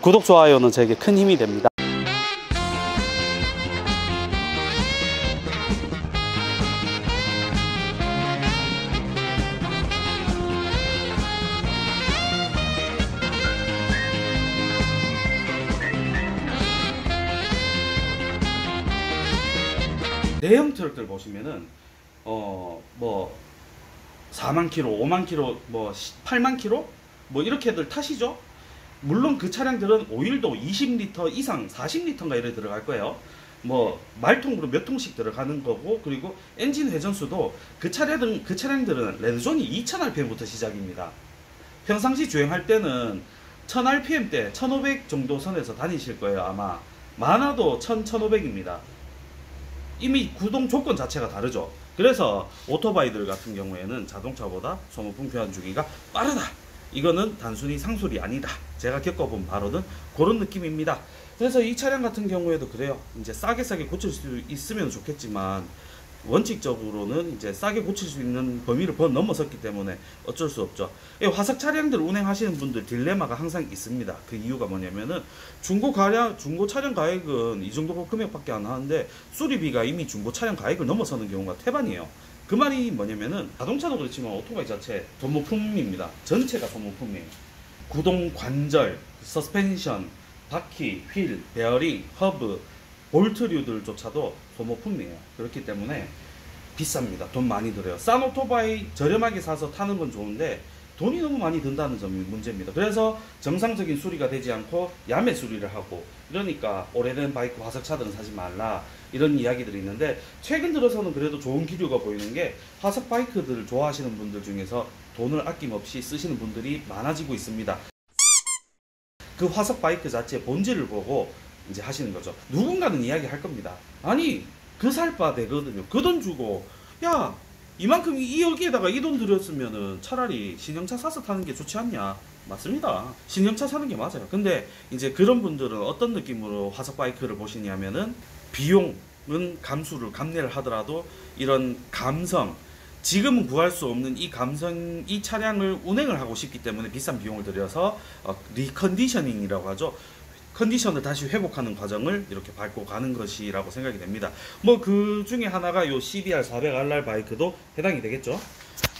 구독, 좋아요는 저에게 큰 힘이 됩니다. 대형 트럭들 보시면은 어 뭐 4만 킬로, 5만 킬로, 뭐 8만 킬로 뭐 이렇게들 타시죠? 물론 그 차량들은 오일도 20리터 이상, 40리터인가 이래 들어갈 거예요. 뭐 말통으로 몇 통씩 들어가는 거고 그리고 엔진 회전수도 그 차량들은 그 차량들은 red zone이 2000rpm부터 시작입니다. 평상시 주행할 때는 1000rpm 대1500 정도 선에서 다니실 거예요 아마 많아도 1000, 1500입니다. 이미 구동 조건 자체가 다르죠. 그래서 오토바이들 같은 경우에는 자동차보다 소모품 교환 주기가 빠르다. 이거는 단순히 상술이 아니다. 제가 겪어본 바로는 그런 느낌입니다. 그래서 이 차량 같은 경우에도 그래요. 이제 싸게 싸게 고칠 수 있으면 좋겠지만 원칙적으로는 이제 싸게 고칠 수 있는 범위를 번 넘어섰기 때문에 어쩔 수 없죠. 이 화석 차량들 운행하시는 분들 딜레마가 항상 있습니다. 그 이유가 뭐냐면은 중고 가량 중고 차량 가액은 이 정도 금액밖에 안 하는데 수리비가 이미 중고 차량 가액을 넘어서는 경우가 태반이에요. 그 말이 뭐냐면은 자동차도 그렇지만 오토바이 자체 소모품입니다. 전체가 소모품이에요. 구동 관절, 서스펜션, 바퀴, 휠, 베어링, 허브, 볼트류들조차도 소모품이에요. 그렇기 때문에 비쌉니다. 돈 많이 들어요. 싼 오토바이 저렴하게 사서 타는 건 좋은데 돈이 너무 많이 든다는 점이 문제입니다. 그래서 정상적인 수리가 되지 않고 야매 수리를 하고 이러니까 오래된 바이크 화석차들은 사지 말라 이런 이야기들이 있는데 최근 들어서는 그래도 좋은 기류가 보이는 게 화석 바이크들을 좋아하시는 분들 중에서 돈을 아낌없이 쓰시는 분들이 많아지고 있습니다. 그 화석 바이크 자체의 본질을 보고 이제 하시는 거죠. 누군가는 이야기 할 겁니다. 아니 그 살 바 되거든요. 그 돈 주고 야 이만큼 이 여기에다가 이 돈 들였으면은 차라리 신형차 사서 타는 게 좋지 않냐? 맞습니다. 신형차 사는 게 맞아요. 근데 이제 그런 분들은 어떤 느낌으로 화석 바이크를 보시냐면은 비용은 감수를 감내를 하더라도 이런 감성 지금은 구할 수 없는 이 감성 이 차량을 운행을 하고 싶기 때문에 비싼 비용을 들여서 어, 리컨디셔닝이라고 하죠. 컨디션을 다시 회복하는 과정을 이렇게 밟고 가는 것이라고 생각이 됩니다. 뭐 그 중에 하나가 요 CBR 400RR 바이크도 해당이 되겠죠.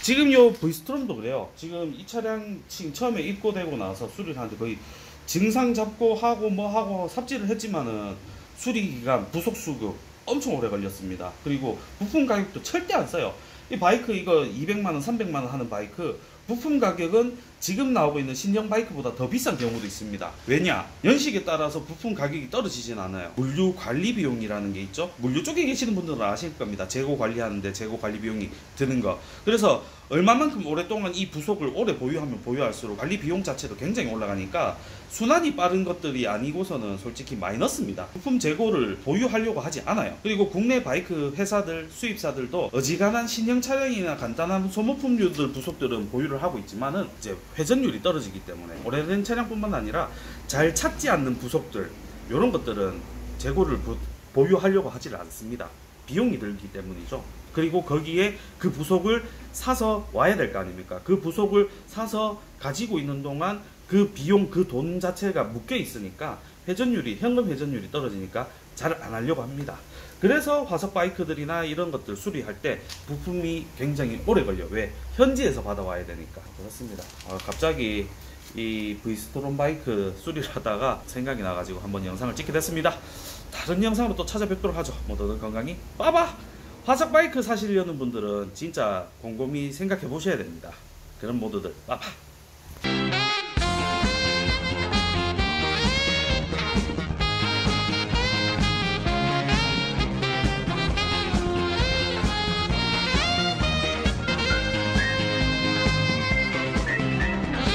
지금 요 V스트롬도 그래요. 지금 이 차량 지금 처음에 입고되고 나서 수리를 하는데 거의 증상 잡고 하고 뭐 하고 삽질을 했지만은 수리 기간 부속 수급 엄청 오래 걸렸습니다. 그리고 부품 가격도 절대 안 싸요. 이 바이크 이거 200만 원, 300만 원 하는 바이크 부품 가격은 지금 나오고 있는 신형 바이크보다 더 비싼 경우도 있습니다. 왜냐? 연식에 따라서 부품 가격이 떨어지진 않아요. 물류 관리 비용이라는 게 있죠. 물류 쪽에 계시는 분들은 아실 겁니다. 재고 관리하는데 재고 관리 비용이 드는 거. 그래서 얼마만큼 오랫동안 이 부속을 오래 보유하면 보유할수록 관리 비용 자체도 굉장히 올라가니까 순환이 빠른 것들이 아니고서는 솔직히 마이너스입니다. 부품 재고를 보유하려고 하지 않아요. 그리고 국내 바이크 회사들, 수입사들도 어지간한 신형 차량이나 간단한 소모품류들 부속들은 보유를 하고 있지만은 이제 회전율이 떨어지기 때문에 오래된 차량뿐만 아니라 잘 찾지 않는 부속들 이런 것들은 재고를 부, 보유하려고 하지 않습니다. 비용이 들기 때문이죠. 그리고 거기에 그 부속을 사서 와야 될 거 아닙니까? 그 부속을 사서 가지고 있는 동안 그 비용, 그 돈 자체가 묶여 있으니까 회전율이, 현금 회전율이 떨어지니까 잘 안 하려고 합니다. 그래서 화석 바이크들이나 이런 것들 수리할 때 부품이 굉장히 오래 걸려. 왜? 현지에서 받아와야 되니까. 그렇습니다. 어, 갑자기 이 V스토론 바이크 수리를 하다가 생각이 나가지고 한번 영상을 찍게 됐습니다. 다른 영상으로 또 찾아뵙도록 하죠. 모두들 건강히 빠바! 화석 바이크 사시려는 분들은 진짜 곰곰이 생각해 보셔야 됩니다. 그런 모두들 빠바!